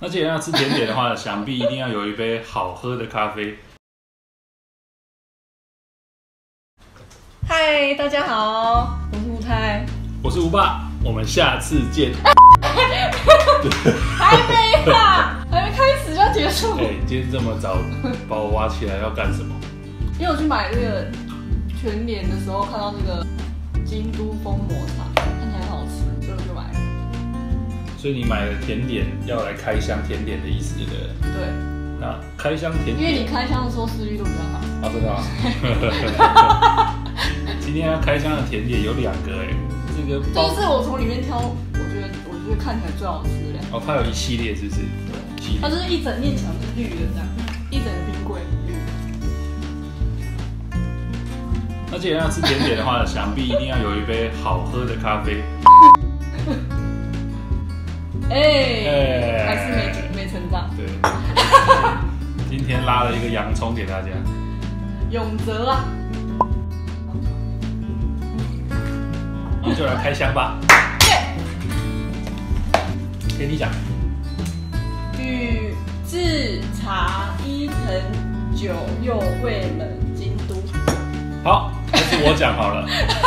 那既然要吃甜点的话，想必一定要有一杯好喝的咖啡。嗨，大家好，我是吴太。我是吴爸，我们下次见。还没啊，还没开始就要结束。哎、今天这么早把我挖起来要干什么？因为我去买这个全脸的时候，看到这个京都风抹茶，所以你买了甜点要来开箱甜点的意思，对不对？对，那开箱甜点因为，你开箱的时候食欲都比较好。啊，真的啊？今天要开箱的甜点有两个哎，这个这包个是我从里面挑，我觉得我觉得看起来最好吃的。哦，它有一系列是不是？对。它就是一整面墙是绿的这样，一整个冰柜。那既然要吃甜点的话，想必一定要有一杯好喝的咖啡。哎、还是没没成长。对。今天拉了一个洋葱给大家，永泽啊，那就来开箱吧。给你讲，宇治茶一藤久右卫门京都。好，还是我讲好了。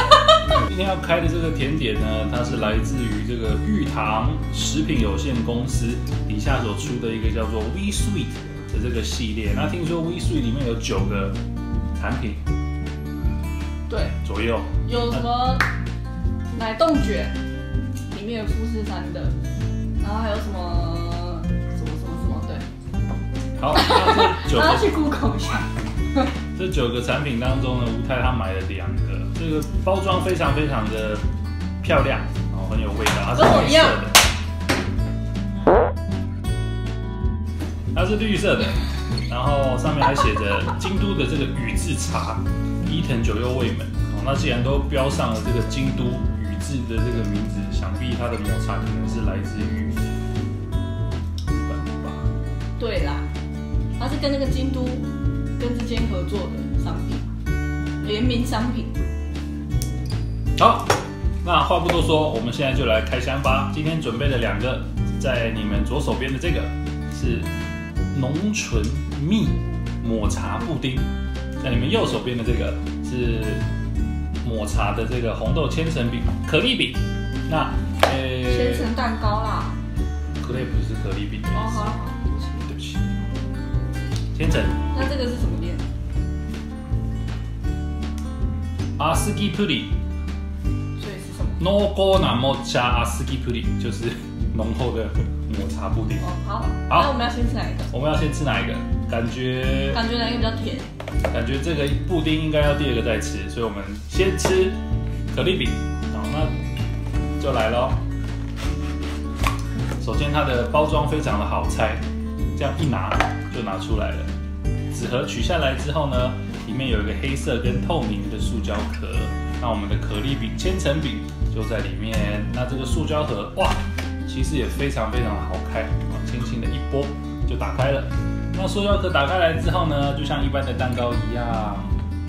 今天要开的这个甜点呢，它是来自于这个玉堂食品有限公司底下所出的一个叫做 We Sweet 的这个系列。那听说 We Sweet 里面有九个产品对，左右，有什么奶冻卷，里面有富士山的，然后还有什么什么什么什么，对，好，那这九个 大家去 Google 一下。这九个产品当中呢，吴太他买了两个，这个包装非常非常的漂亮，哦，很有味道，它是绿色的，它是绿色的，然后上面还写着京都的这个宇治茶伊藤久右卫门，哦，那既然都标上了这个京都宇治的这个名字，想必它的抹茶可能是来自于日本吧。对啦，它是跟那个京都跟之间合作的商品，联名商品。好，那话不多说，我们现在就来开箱吧。今天准备了两个，在你们左手边的这个是浓醇蜜抹茶布丁，在你们右手边的这个是抹茶的这个红豆千层饼、可丽饼。那呃，千层蛋糕啦。可丽不是可丽饼的哦，意思，好好，对不起。对不起。千层那这个是什么店？阿斯基普里所以是什么？濃厚な抹茶阿斯基普里，就是浓厚的抹茶布丁。哦，好，好那我们要先吃哪一个？我们要先吃哪一个？感觉感觉哪一个比较甜？感觉这个布丁应该要第二个再吃，所以我们先吃可丽饼。好，那就来喽。首先它的包装非常的好拆，这样一拿就拿出来了。纸盒取下来之后呢，里面有一个黑色跟透明的塑胶壳。那我们的可丽饼千层饼就在里面。那这个塑胶盒哇，其实也非常非常好开啊，轻轻的一拨就打开了。那塑胶壳打开来之后呢，就像一般的蛋糕一样，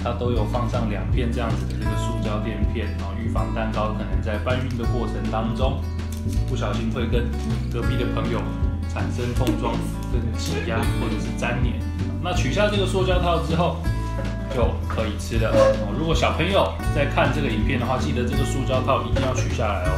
它都有放上两片这样子的这个塑胶垫片，然后预防蛋糕可能在搬运的过程当中不小心会跟隔壁的朋友产生碰撞、跟挤压或者是粘黏。那取下这个塑胶套之后，就可以吃了。如果小朋友在看这个影片的话，记得这个塑胶套一定要取下来哦。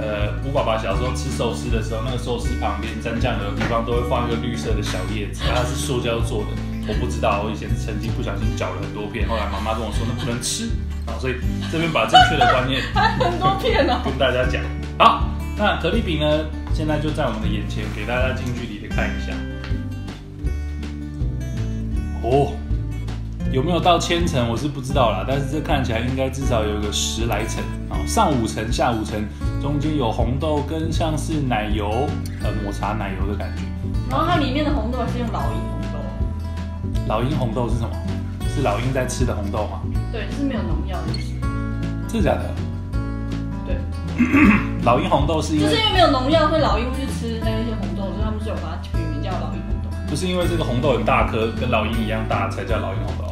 呃，吴爸爸小时候吃寿司的时候，那个寿司旁边沾酱油的地方都会放一个绿色的小叶子，它是塑胶做的。我不知道，我以前曾经不小心搅了很多片，后来妈妈跟我说那不能吃啊，所以这边把正确的观念很多片哦。跟大家讲。好，那可丽饼呢，现在就在我们的眼前，给大家近距离的看一下。哦，有没有到千层我是不知道啦，但是这看起来应该至少有个十来层啊，上五层、下五层，中间有红豆跟像是奶油呃抹茶奶油的感觉。然后它里面的红豆是用老鹰红豆，老鹰红豆是什么？是老鹰在吃的红豆吗？对，是没有农药的意思。真的假的？对，老鹰红豆是因为就是因为没有农药，会老鹰会去吃那些红豆，所以他们就有把它取名叫老鹰红豆。就是因为这个红豆很大颗，跟老鹰一样大才叫老鹰红豆。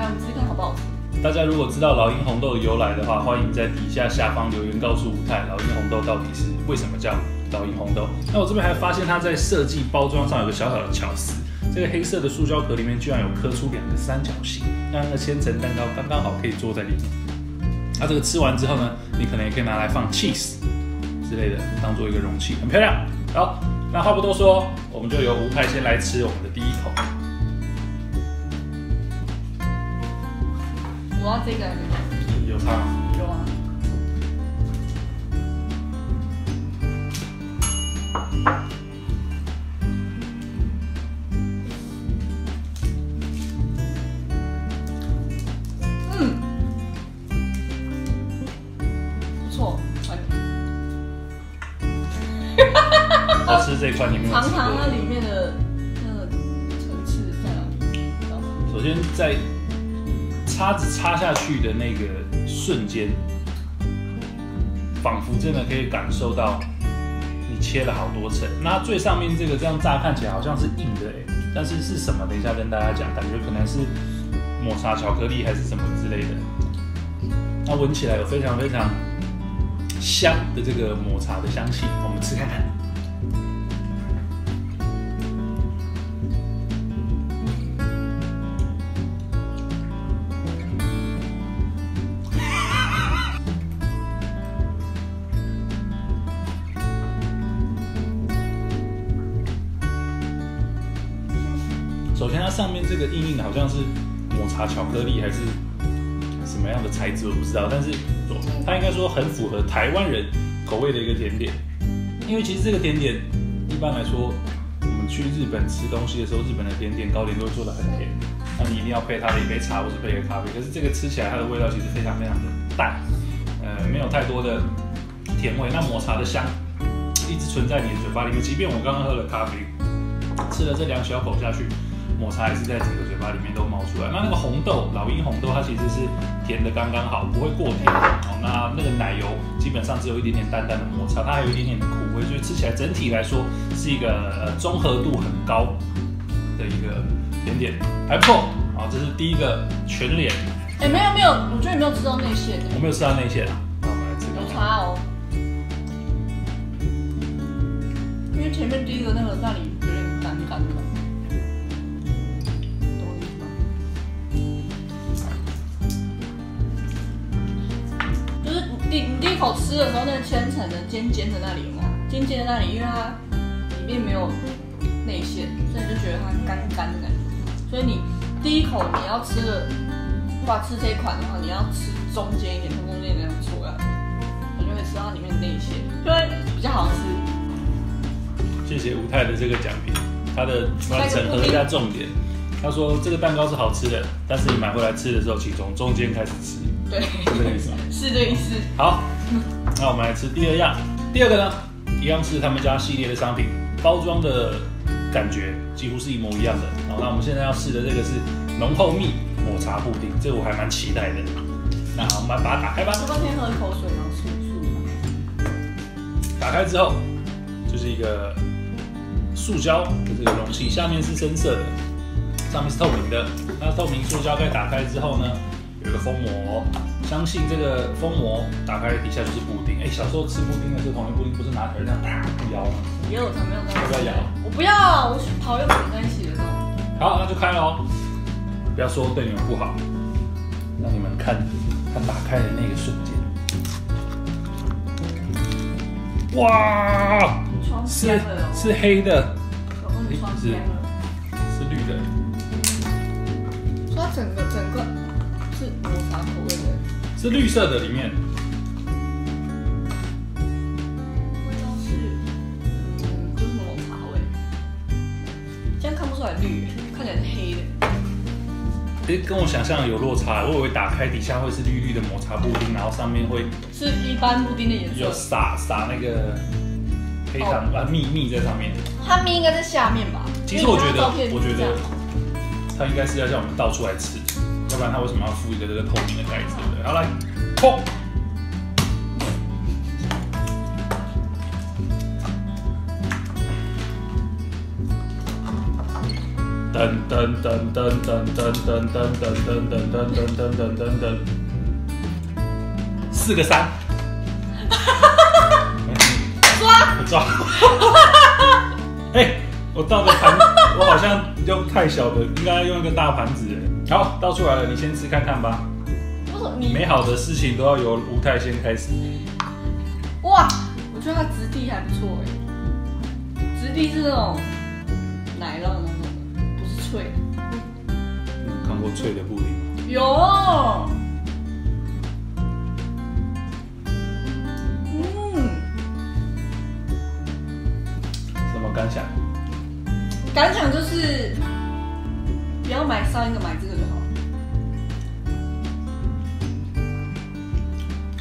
来，我们吃看好不好吃？大家如果知道老鹰红豆的由来的话，欢迎在底下下方留言告诉吴太，老鹰红豆到底是为什么叫老鹰红豆。那我这边还发现它在设计包装上有个小小的巧思，这个黑色的塑胶壳里面居然有刻出两个三角形，那那个千层蛋糕刚刚好可以坐在里面。那这个吃完之后呢，你可能也可以拿来放 cheese 之类的，当做一个容器，很漂亮。好，那话不多说，我们就由吴太先来吃我们的第一口。这个有有差？有啊。嗯，不错，很好 吃这一块你没有吃尝尝那过。里面的那个层次在哪首先在叉子插下去的那个瞬间，仿佛真的可以感受到你切了好多层。那最上面这个这样乍看起来好像是硬的哎，但是是什么？等一下跟大家讲，感觉可能是抹茶巧克力还是什么之类的。那闻起来有非常非常香的这个抹茶的香气，我们吃看看。首先，它上面这个硬硬的，好像是抹茶巧克力还是什么样的材质，我不知道。但是它应该说很符合台湾人口味的一个甜点，因为其实这个甜点一般来说，我们去日本吃东西的时候，日本的甜点糕点都会做的很甜，那你一定要配它的一杯茶或是配一个咖啡。可是这个吃起来它的味道其实非常非常的淡，呃，没有太多的甜味。那抹茶的香一直存在你的嘴巴里面，即便我刚刚喝了咖啡，吃了这两小口下去。抹茶还是在整个嘴巴里面都冒出来。那那个红豆，老鹰红豆，它其实是甜的刚刚好，不会过甜。哦，那那个奶油基本上只有一点点淡淡的抹茶，它还有一点点的苦味，所以吃起来整体来说是一个呃综合度很高的一个甜点，还不错。好，这是第一个全脸，哎、没有没有，我觉得你没有吃到内馅我没有吃到内馅啊。那我们来吃有看看。差哦。因为前面第一个那个那里有点第你第一口吃的时候，那个千层的尖尖的那里吗，尖尖的那里，因为它里面没有内馅，所以你就觉得它干干的感觉。所以你第一口你要吃的话，吃这一款的话，你要吃中间一点，从中间那样戳下去，你就会吃到里面的内馅，就会比较好吃。谢谢吴太的这个奖品，他的我要整合一下重点。他说这个蛋糕是好吃的，但是你买回来吃的时候，请从中间开始吃，对，是这个意思吗？是这个意思。好，那我们来吃第二样。第二个呢，一样是他们家系列的商品，包装的感觉几乎是一模一样的。好，那我们现在要试的这个是浓厚蜜抹茶布丁，这个我还蛮期待的。那好我们把它打开吧。我刚先喝一口水，然后漱漱。打开之后，就是一个塑胶的这个容器，下面是深色的，上面是透明的。那透明塑胶盖打开之后呢，有一个封膜，相信这个封膜打开底下就是布丁。哎，小时候吃布丁的时候，同一布丁不是拿起来这样啪摇吗？也有才没有这样。要不要咬？我不要，我是跑要绑在一起的那种。好，那就开了哦。不要说对你们不好，让你们看它打开的那个瞬间。哇，窗是边了哦，是黑的。是绿的。所以它整个整个是抹茶口味的，是绿色的，里面味道是嗯，就是抹茶味。这样看不出来绿，看起来是黑的。诶跟我想象有落差，我以为打开底下会是绿绿的抹茶布丁，然后上面会是一般布丁的颜有色。撒撒那个黑糖啊蜜蜜在上面。它蜜应该在下面吧？其实我觉得因为它照片，是我觉得这样它应该是要叫我们倒出来吃，要不然它为什么要附一个这个透明的盖子，对不对？好来，砰！噔噔噔噔噔噔噔噔噔噔噔噔噔噔噔噔，四个三。抓抓。哎、我倒的盘，我好像用太小的，应该用一个大盘子。好，倒出来了，你先吃看看吧。为什么你美好的事情都要由吴太先开始。哇？我觉得它质地还不错哎，质地是那种奶酪那种的，不是脆的。你看过脆的布丁吗？有。嗯，什么感想？感想就是不要买上一个，买这个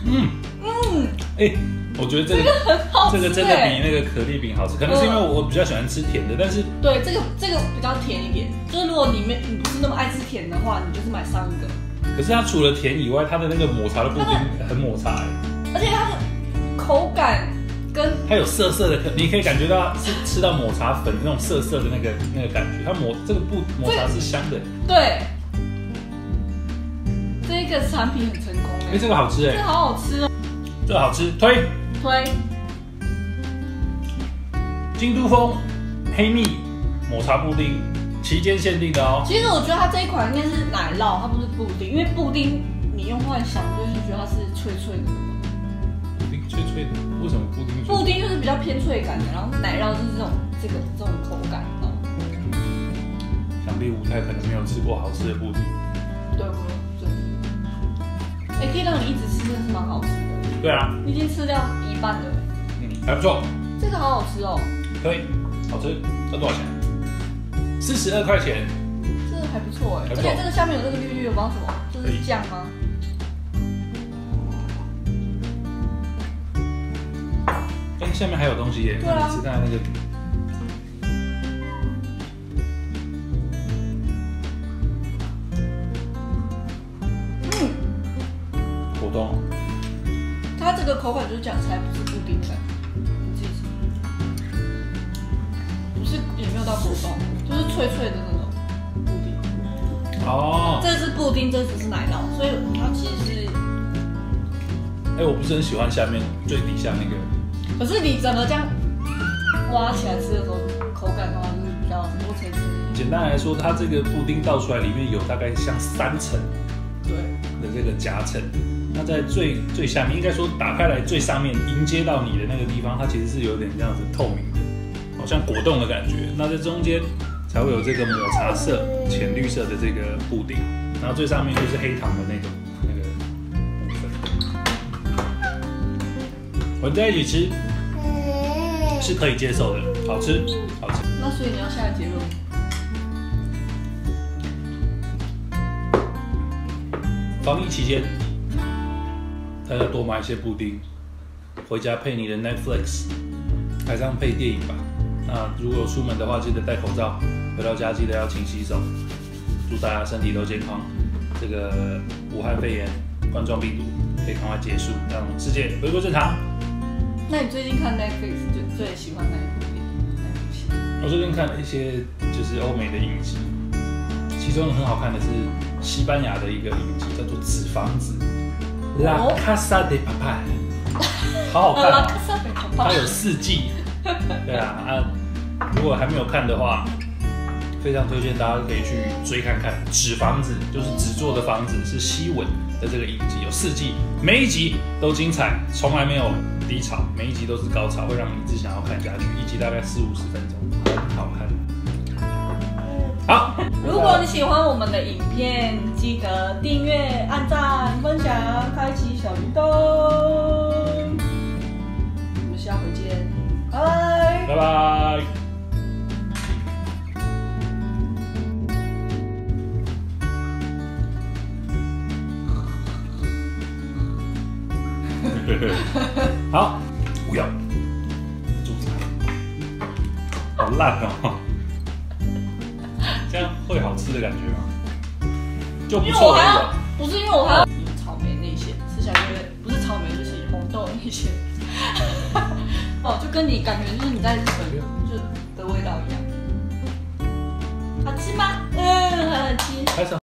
嗯，嗯，哎、我觉得这个很好吃这个真的比哎。那个可丽饼好吃，可能是因为我我比较喜欢吃甜的，但是对，这个这个比较甜一点。就是如果你没你不是那么爱吃甜的话，你就是买上一个。可是它除了甜以外，它的那个抹茶的布丁很抹茶哎、而且它的口感跟它有涩涩的，你可以感觉到是吃到抹茶粉那种涩涩的那个那个感觉。它抹这个布抹茶是香的，对这个产品很成功哎、哎，这个好吃哎、这个好好吃哦，这个好吃，推推京都风黑蜜抹茶布丁，期间限定的哦。其实我觉得它这一款应该是奶酪，它不是布丁，因为布丁你用幻想就是觉得它是脆脆的，布丁脆脆的，为什么布丁？布丁就是比较偏脆感的，然后奶酪就是这种这个这种口感？想必吴太可能没有吃过好吃的布丁。蛮好吃的。对啊，已经吃掉一半了，嗯，还不错，这个好好吃哦，可以，好吃。要多少钱？四十二块钱。这个还不错哎，而且这个下面有那个绿绿的，不知道什么，这是酱吗？哎、下面还有东西耶，对啊你吃看看那个。嗯，果冻，它这个口感就是讲起来不是布丁感，你自己吃，不是也没有到果冻，就是脆脆的那种布丁。哦，这是布丁，这只是奶酪，所以它其实是，哎、我不是很喜欢下面最底下那个，可是你整个这样挖起来吃的时候，口感的话就是比较多层次。简单来说，它这个布丁倒出来里面有大概像三层对，的这个夹层，那在最最下面，应该说打开来最上面迎接到你的那个地方，它其实是有点这样子透明的，好像果冻的感觉。那在中间才会有这个抹茶色、浅绿色的这个布丁，然后最上面就是黑糖的那种那个部分，混在一起吃是可以接受的，好吃，好吃。那所以你要下结论。防疫期间，大家多买一些布丁，回家配你的 Netflix，台上配电影吧。那如果出门的话，记得戴口罩，回到家记得要勤洗手。祝大家身体都健康，这个武汉肺炎冠状病毒可以赶快结束，让世界回归正常。那你最近看 Netflix 最最喜欢哪一部电影？哪一部戏？我最近看了一些就是欧美的影集，其中很好看的是西班牙的一个影集，叫做《纸房子》（La 哦 Casa de Papel），好好看、拉哦。它有四季，对啊啊，如果还没有看的话，非常推荐大家可以去追看看。纸房子就是纸做的房子，是西文的这个影集，有四季，每一集都精彩，从来没有低潮，每一集都是高潮，会让你一直想要看下去。一集大概四五十分钟，很好看。好，如果你喜欢我们的影片，记得订阅、按赞、分享、开启小铃铛。我们下回见，拜拜。拜拜。好，不要，住嘴，好烂哦，会好吃的感觉吗？就不错而还要已啊。，不是因为我还要草莓内馅，吃起来就会不是草莓就是红豆内馅。哦，就跟你感觉就是你在日本就的味道一样。好吃吗？嗯，很好吃。